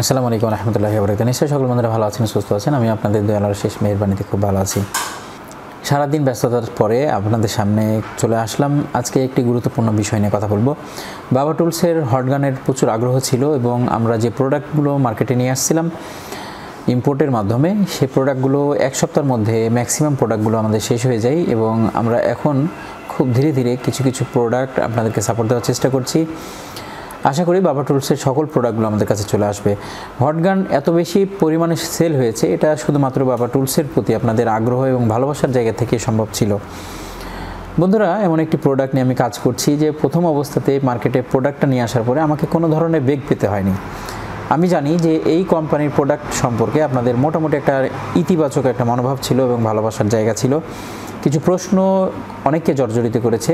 আসসালামু আলাইকুম রহমতুল্লাহি বরকাত নিশ্চয়ই সকল বন্ধুরা ভালো আছেন, সুস্থ আছেন। আমি আপনাদের দয়ালার শেষ মেহরবানিতে খুব ভালো আছি। সারাদিন ব্যস্ততার পরে আপনাদের সামনে চলে আসলাম। আজকে একটি গুরুত্বপূর্ণ বিষয় নিয়ে কথা বলব। বাবা টুলসের হটগানের প্রচুর আগ্রহ ছিল এবং আমরা যে প্রোডাক্টগুলো মার্কেটে নিয়ে আসছিলাম ইম্পোর্টের মাধ্যমে সেই প্রোডাক্টগুলো এক সপ্তাহের মধ্যে ম্যাক্সিমাম প্রোডাক্টগুলো আমাদের শেষ হয়ে যায় এবং আমরা এখন খুব ধীরে ধীরে কিছু কিছু প্রোডাক্ট আপনাদেরকে সাপোর্ট দেওয়ার চেষ্টা করছি। আশা করি বাবা টুলসের সকল প্রোডাক্টগুলো আমাদের কাছে চলে আসবে। হটগান এত বেশি পরিমাণে সেল হয়েছে, এটা শুধুমাত্র বাবা টুলসের প্রতি আপনাদের আগ্রহ এবং ভালোবাসার জায়গা থেকে সম্ভব ছিল। বন্ধুরা, এমন একটি প্রোডাক্ট নিয়ে আমি কাজ করছি যে প্রথম অবস্থাতে মার্কেটে প্রোডাক্টটা নিয়ে আসার পরে আমাকে কোনো ধরনের বেগ পেতে হয়নি। আমি জানি যে এই কোম্পানির প্রোডাক্ট সম্পর্কে আপনাদের মোটামুটি একটা ইতিবাচক একটা মনোভাব ছিল এবং ভালোবাসার জায়গা ছিল। কিছু প্রশ্ন অনেককে জর্জরিত করেছে।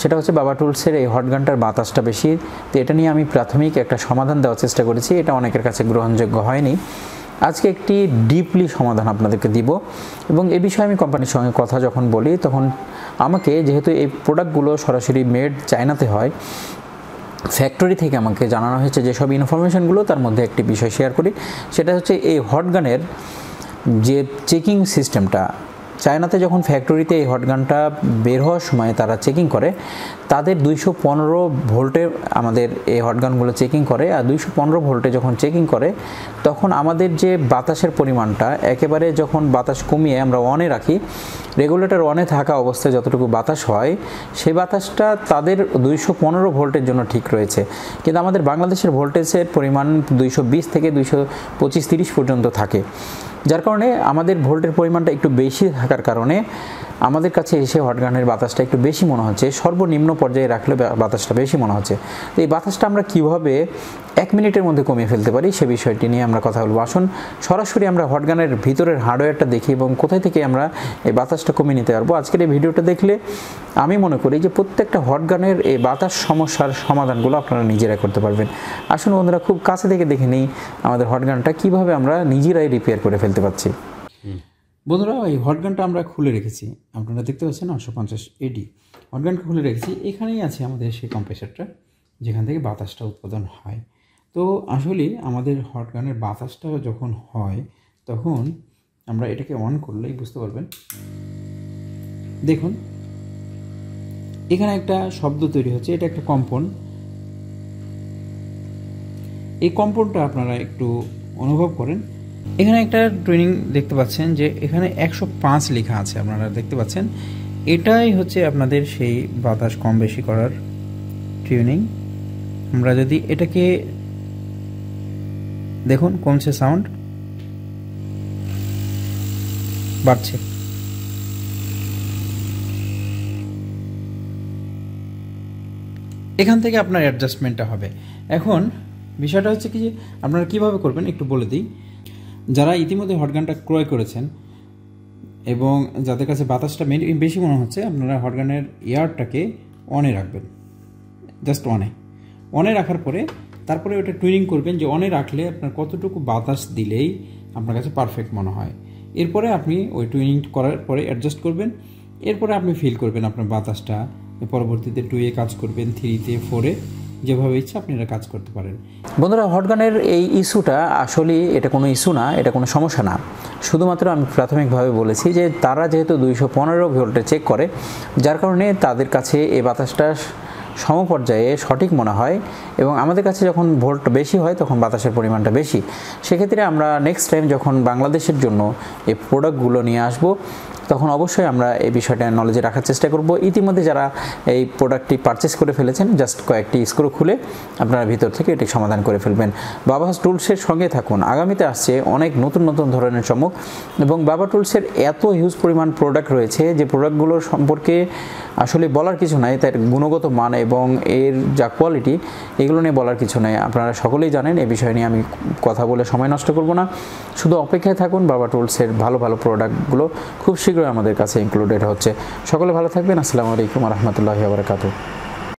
সেটা হচ্ছে বাবা টুলসের এই হটগানটার বাতাসটা বেশি। তো এটা নিয়ে আমি প্রাথমিক একটা সমাধান দেওয়ার চেষ্টা করেছি, এটা অনেকের কাছে গ্রহণযোগ্য হয়নি। আজকে একটি ডিপলি সমাধান আপনাদেরকে দিব এবং এ বিষয়ে আমি কোম্পানির সঙ্গে কথা যখন বলি, তখন আমাকে যেহেতু এই প্রোডাক্টগুলো সরাসরি মেড চায়নাতে হয়, ফ্যাক্টরি থেকে আমাকে জানানো হয়েছে যেসব ইনফরমেশনগুলো তার মধ্যে একটি বিষয় শেয়ার করি। সেটা হচ্ছে এই হটগানের যে চেকিং সিস্টেমটা চায়নাতে যখন ফ্যাক্টরিতে এই হটগানটা বের হওয়ার সময় তারা চেকিং করে তাদের দুইশো পনেরো ভোল্টে আমাদের এই হটগানগুলো চেকিং করে, আর দুইশো পনেরো ভোল্টে যখন চেকিং করে, তখন আমাদের যে বাতাসের পরিমাণটা, একেবারে যখন বাতাস কমিয়ে আমরা অনে রাখি রেগুলেটর অনে থাকা অবস্থায় যতটুকু বাতাস হয়, সেই বাতাসটা তাদের দুইশো পনেরো ভোল্টের জন্য ঠিক রয়েছে। কিন্তু আমাদের বাংলাদেশের ভোল্টেজের পরিমাণ দুইশো বিশ থেকে দুইশো পঁচিশ তিরিশ পর্যন্ত থাকে। যার কারণে আমাদের ভোল্টের পরিমাণটা একটু বেশি থাকার কারণে আমাদের কাছে এসে হটগানের বাতাসটা একটু বেশি মনে হচ্ছে। সর্বনিম্ন পর্যায়ে রাখলে বাতাসটা বেশি মনে হচ্ছে। তো এই বাতাসটা আমরা কীভাবে এক মিনিটের মধ্যে কমিয়ে ফেলতে পারি সে বিষয়টি নিয়ে আমরা কথা বলব। আসুন, সরাসরি আমরা হটগানের ভিতরের হার্ডওয়্যারটা দেখি এবং কোথায় থেকে আমরা এই বাতাসটা কমিয়ে নিতে পারব। আজকের এই ভিডিওটা দেখলে আমি মনে করি যে প্রত্যেকটা হটগানের এই বাতাস সমস্যার সমাধানগুলো আপনারা নিজেরাই করতে পারবেন। আসুন বন্ধুরা, খুব কাছে থেকে দেখে নিই আমাদের হটগানটা কীভাবে আমরা নিজেরাই রিপেয়ার করে ফেলতে পারছি। বন্ধুরা, এই হটগানটা আমরা খুলে রেখেছি। আপনারা দেখতে পাচ্ছেন আটশো পঞ্চাশ এডি হটগানটা খুলে রেখেছি। এখানেই আছে আমাদের সেই কম্প্রেসারটা যেখান থেকে বাতাসটা উৎপাদন হয়। তো আসলে আমাদের হটগানের বাতাসটা যখন হয়, তখন আমরা এটাকে অন করলেই বুঝতে পারবেন। দেখুন, এখানে একটা শব্দ তৈরি হচ্ছে, এটা একটা কম্পন। এই কম্পনটা আপনারা একটু অনুভব করেন। এখানে একটা ট্রেনিং দেখতে পাচ্ছেন যে এখানে একশো পাঁচ লেখা আছে, আপনারা দেখতে পাচ্ছেন। এটাই হচ্ছে আপনাদের সেই বাতাস কম বেশি করার ট্রিউনিং আমরা যদি এটাকে দেখুন, কমছে সাউন্ড বাড়ছে। এখান থেকে আপনার অ্যাডজাস্টমেন্টটা হবে। এখন, বিষয়টা হচ্ছে কি যে আপনারা কীভাবে করবেন একটু বলে দিই। যারা ইতিমধ্যে হটগানটা ক্রয় করেছেন এবং যাদের কাছে বাতাসটা বেশি মনে হচ্ছে, আপনারা হটগানের এয়ারটাকে অনে রাখবেন। জাস্ট অনে অনে রাখার পরে তারপরে ওটা টুইনিং করবেন যে অনে রাখলে আপনার কতটুকু বাতাস দিলেই আপনার কাছে পারফেক্ট মনে হয়। এরপরে আপনি ওই টুইনিং করার পরে অ্যাডজাস্ট করবেন। এরপরে আপনি ফিল করবেন আপনার বাতাসটা। পরবর্তীতে টুয়ে কাজ করবেন থ্রিতে ফোরে যেভাবে ইচ্ছা আপনারা কাজ করতে পারেন। বন্ধুরা হটগানের এই ইস্যুটা আসলে এটা কোনো ইস্যু না, এটা কোনো সমস্যা না। শুধুমাত্র আমি প্রাথমিকভাবে বলেছি যে তারা যেহেতু দুইশো পনেরো ভোল্টে চেক করে, যার কারণে তাদের কাছে এই বাতাসটা সমপর্যায়ে সঠিক মনে হয় এবং আমাদের কাছে যখন ভোল্ট বেশি হয় তখন বাতাসের পরিমাণটা বেশি। সেক্ষেত্রে আমরা নেক্সট টাইম যখন বাংলাদেশের জন্য এই প্রোডাক্টগুলো নিয়ে আসব, তখন অবশ্যই আমরা এই বিষয়টা নলেজে রাখার চেষ্টা করব। ইতিমধ্যে যারা এই প্রোডাক্টটি পারচেস করে ফেলেছেন জাস্ট কয়েকটি স্ক্রু খুলে আপনারা ভিতর থেকে এটি সমাধান করে ফেলবেন। বাবা টুলসের সঙ্গে থাকুন। আগামীতে আসছে অনেক নতুন নতুন ধরনের চমক এবং বাবা টুলসের এত হিউজ পরিমাণ প্রোডাক্ট রয়েছে যে প্রোডাক্টগুলোর সম্পর্কে আসলে বলার কিছু নাই, তার গুণগত মান এবং এর যা কোয়ালিটি এগুলো নিয়ে বলার কিছু নেই। আপনারা সকলেই জানেন, এ বিষয় নিয়ে আমি কথা বলে সময় নষ্ট করব না। শুধু অপেক্ষায় থাকুন, বাবা টুলসের ভালো ভালো প্রোডাক্টগুলো খুব শীঘ্রই আমাদের কাছে ইনক্লুডেড হচ্ছে। সকলে ভালো থাকবেন, আসসালামু আলাইকুম রহমতুল্লাহি আবরকাতু